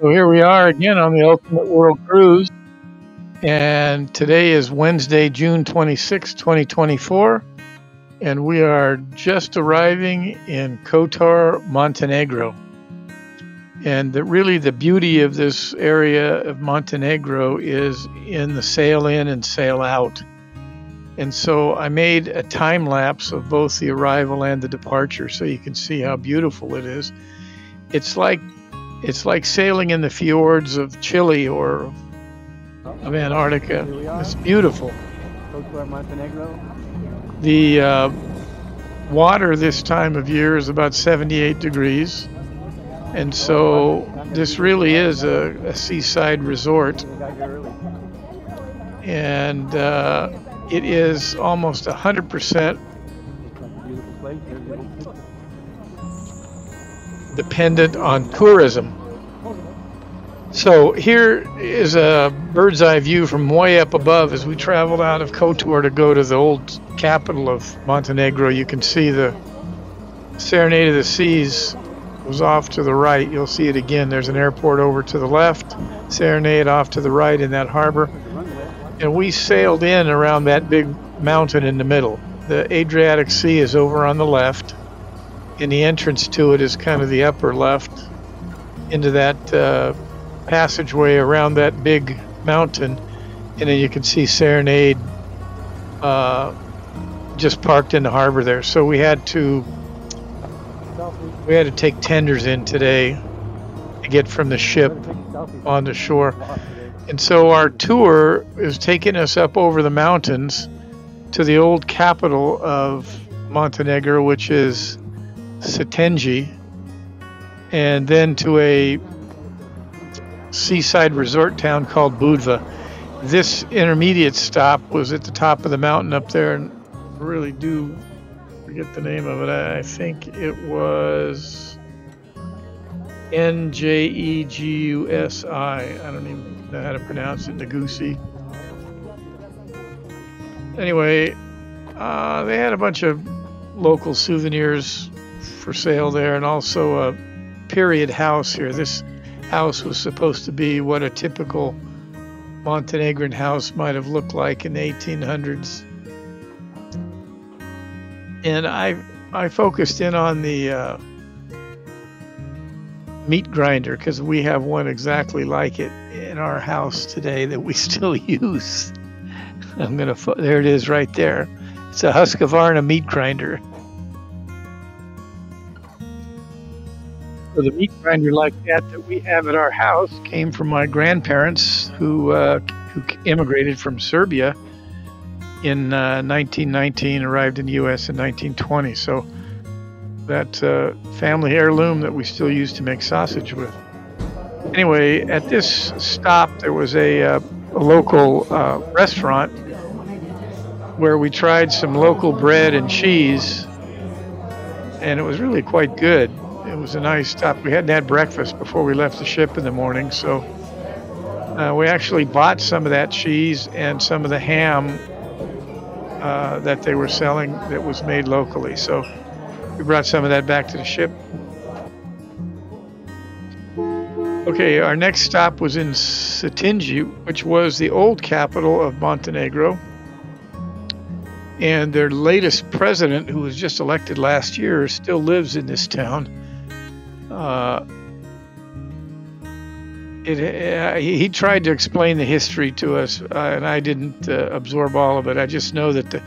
So here we are again on the Ultimate World Cruise. And today is Wednesday, June 26, 2024. And we are just arriving in Kotor, Montenegro. And the, really, the beauty of this area of Montenegro is in the sail in and sail out. And so I made a time lapse of both the arrival and the departure so you can see how beautiful it is. It's like it's like sailing in the fjords of Chile or of Antarctica. It's beautiful. The uh, water this time of year is about 78 degrees. And so this really is a, a seaside resort. And uh, it is almost 100% dependent on tourism. So here is a bird's eye view from way up above as we traveled out of Kotor to go to the old capital of Montenegro. You can see the Serenade of the Seas was off to the right. You'll see it again. There's an airport over to the left, Serenade off to the right in that harbor. And we sailed in around that big mountain in the middle. The Adriatic Sea is over on the left, and the entrance to it is kind of the upper left into that uh, passageway around that big mountain. And then you can see Serenade uh, just parked in the harbor there. So we had to we had to take tenders in today to get from the ship on the shore. And so our tour is taking us up over the mountains to the old capital of Montenegro, which is Cetinje, and then to a seaside resort town called Budva. This intermediate stop was at the top of the mountain up there, and I really do forget the name of it. I think it was N J E G U S I. I don't even know how to pronounce it. Nagusi. Anyway, uh, they had a bunch of local souvenirs for sale there, and also a period house here. This house was supposed to be what a typical Montenegrin house might have looked like in the 1800s. And I I focused in on the uh, meat grinder because we have one exactly like it in our house today that we still use. I'm gonna there it is right there. It's a Husqvarna meat grinder. The meat grinder like that that we have at our house came from my grandparents who uh, who immigrated from Serbia in uh, 1919, arrived in the U.S. in 1920. So that uh, family heirloom that we still use to make sausage with. Anyway, at this stop, there was a, uh, a local uh, restaurant where we tried some local bread and cheese, and it was really quite good. It was a nice stop. We hadn't had breakfast before we left the ship in the morning, so uh, we actually bought some of that cheese and some of the ham uh, that they were selling that was made locally. So we brought some of that back to the ship. Okay, our next stop was in Cetinje, which was the old capital of Montenegro. And their latest president, who was just elected last year, still lives in this town. Uh, it, uh, he, he, tried to explain the history to us, uh, and I didn't uh, absorb all of it. I just know that the,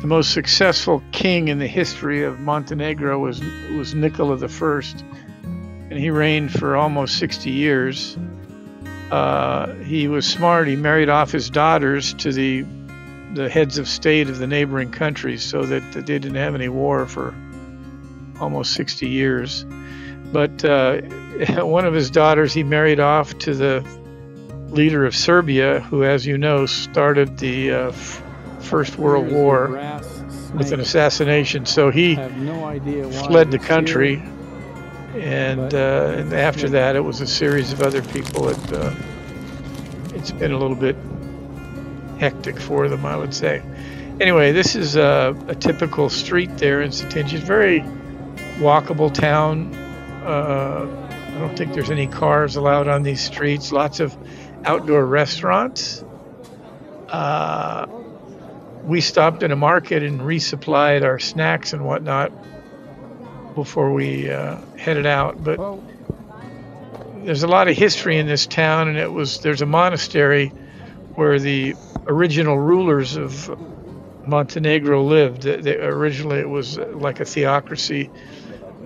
the most successful king in the history of Montenegro was was Nikola I, and he reigned for almost 60 years. Uh, he was smart. He married off his daughters to the the heads of state of the neighboring countries, so that they didn't have any war for almost 60 years. But uh, one of his daughters he married off to the leader of Serbia, who, as you know, started the uh, f- First World War with an assassination. So he no fled the country, and, uh, and after that, it was a series of other people. That uh, it's been a little bit hectic for them, I would say. Anyway, this is a, a typical street there in Cetinje. It's a very walkable town uh, I don't think there's any cars allowed on these streets. Lots of outdoor restaurants. Uh, we stopped in a market and resupplied our snacks and whatnot before we uh, headed out. But there's a lot of history in this town, and it was there's a monastery where the original rulers of Montenegro lived. They, originally, it was like a theocracy,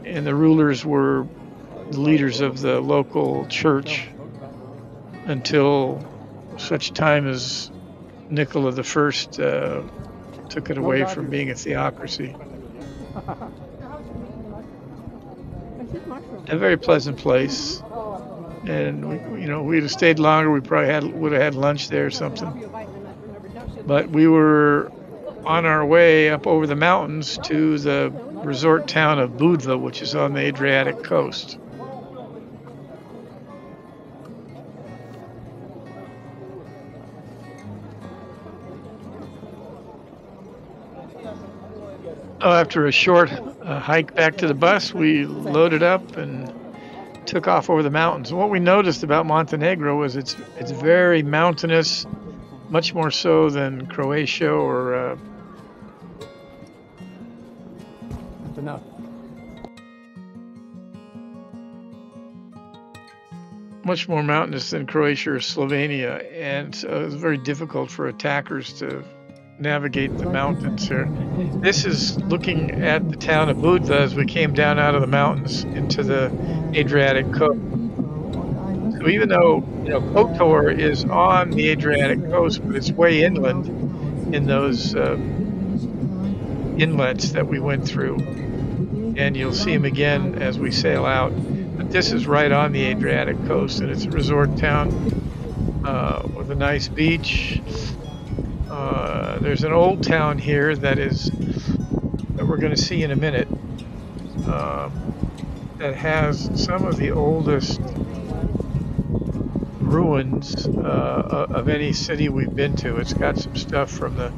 and the rulers were the leaders of the local church until such time as Nikola the First uh, took it away from being a theocracy. A very pleasant place, and we, you know, we'd have stayed longer. We probably had would have had lunch there or something. But we were on our way up over the mountains to the resort town of Budva, which is on the Adriatic coast. After a short uh, hike back to the bus, we loaded up and took off over the mountains. what we noticed about Montenegro was it's it's very mountainous, much more so than Croatia or. Uh, enough. Much more mountainous than Croatia or Slovenia, and so it was very difficult for attackers to navigate the mountains here. This is looking at the town of Budva as we came down out of the mountains into the Adriatic coast. So even though you know Kotor is on the Adriatic coast, but it's way inland in those uh, inlets that we went through, and you'll see them again as we sail out. But this is right on the Adriatic coast, and it's a resort town uh, with a nice beach uh, there's an old town here that is that we're going to see in a minute uh, that has some of the oldest ruins uh, of any city we've been to. It's got some stuff from the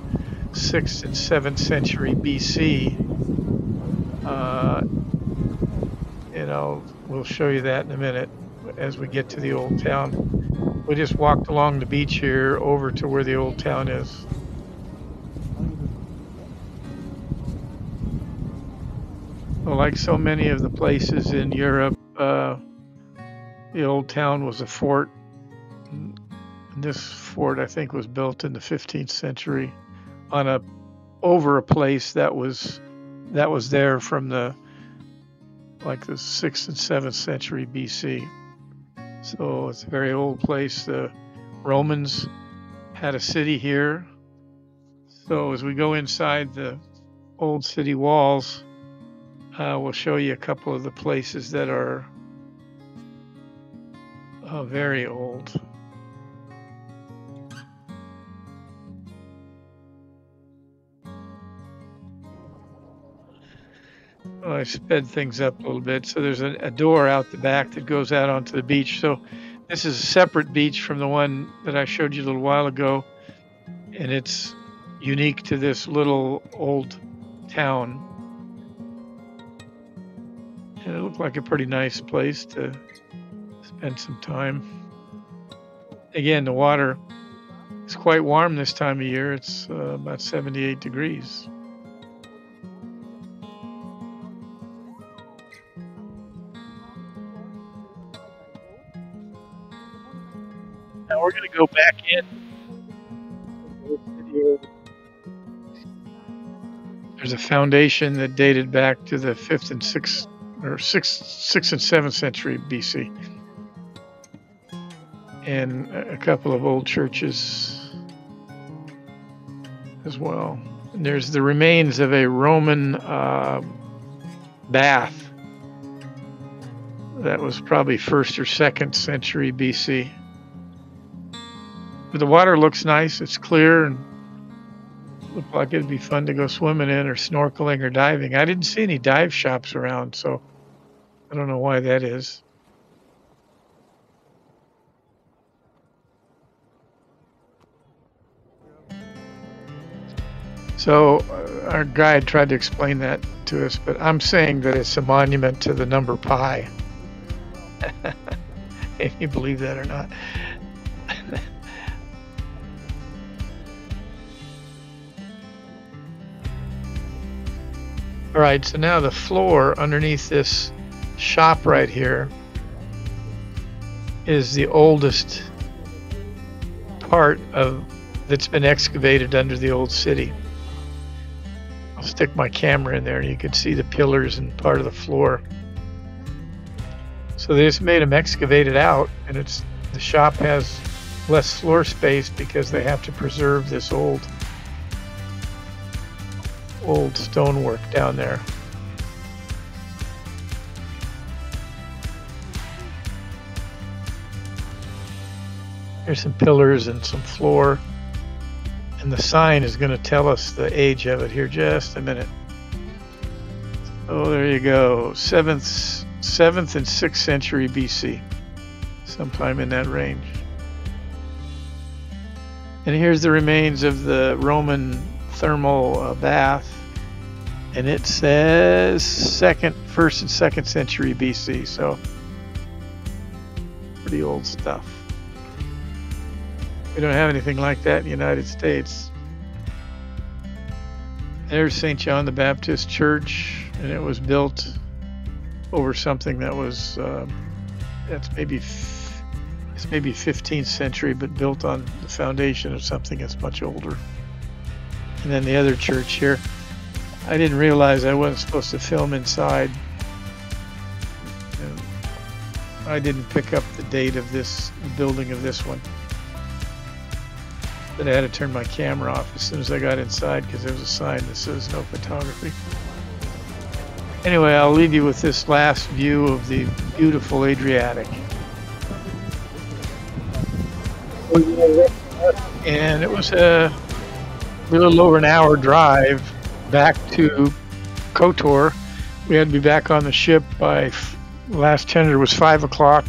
6th and 7th century BC. Uh, you know, we'll show you that in a minute as we get to the old town. We just walked along the beach here over to where the old town is. Well, like so many of the places in Europe, uh, the old town was a fort. And this fort, I think, was built in the 15th century on a over a place that was that was there from the like the 6th and 7th century BC. So it's a very old place. The Romans had a city here. So as we go inside the old city walls, uh, we'll show you a couple of the places that are uh, very old. Well, I sped things up a little bit. So there's a, a, door out the back that goes out onto the beach. So this is a separate beach from the one that I showed you a little while ago. And it's unique to this little old town and it looked like a pretty nice place to spend some time. Again, the water is quite warm this time of year. It's uh, about 78 degrees. Now we're going to go back in. There's a foundation that dated back to the 5th and 6th or sixth, sixth and seventh century BC, and a couple of old churches as well. And there's the remains of a Roman uh, bath that was probably first or second century BC. But the water looks nice; it's clear and looked like it'd be fun to go swimming in or snorkeling or diving. I didn't see any dive shops around, so I don't know why that is. So uh, our guide tried to explain that to us, but I'm saying that it's a monument to the number pi. if you believe that or not. All right, so now the floor underneath this shop right here is the oldest part of that's been excavated under the old city. I'll stick my camera in there and you can see the pillars and part of the floor. So they just made them excavated out and it's the shop has less floor space because they have to preserve this old old stonework down there. There's some pillars and some floor. And the sign is going to tell us the age of it here just a minute. Oh, there you go. 7th, 7th and 6th century BC. Sometime in that range. And here's the remains of the Roman thermal uh, bath. And it says second, first and second century BC. So pretty old stuff. We don't have anything like that in the United States. There's St. John the Baptist Church, and it was built over something that was uh, that's maybe it's maybe 15th century, but built on the foundation of something that's much older. And then the other church here, I didn't realize I wasn't supposed to film inside. I didn't pick up the date of this building of this one. But I had to turn my camera off as soon as I got inside because there was a sign that says no photography. Anyway, I'll leave you with this last view of the beautiful Adriatic. And it was a little over an hour drive back to Kotor. We had to be back on the ship by last tender was five o'clock.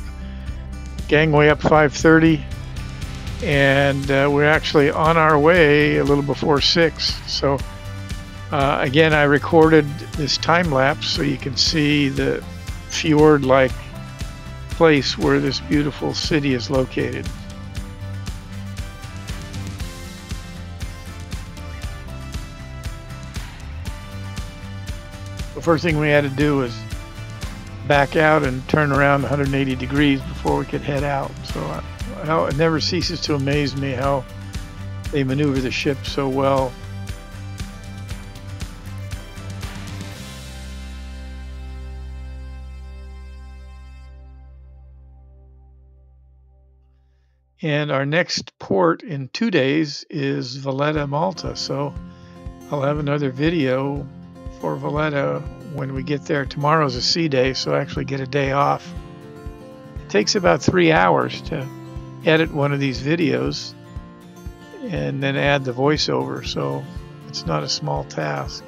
Gangway up 5:30 and uh, we're actually on our way a little before six. So uh, again, I recorded this time lapse so you can see the fjord-like place where this beautiful city is located. The first thing we had to do was back out and turn around 180 degrees before we could head out. So uh, how it never ceases to amaze me how they maneuver the ship so well. And our next port in two days is Valletta, Malta. So I'll have another video for Valletta when we get there. Tomorrow's a sea day, so I actually get a day off. It takes about three hours to edit one of these videos and then add the voiceover. So it's not a small task.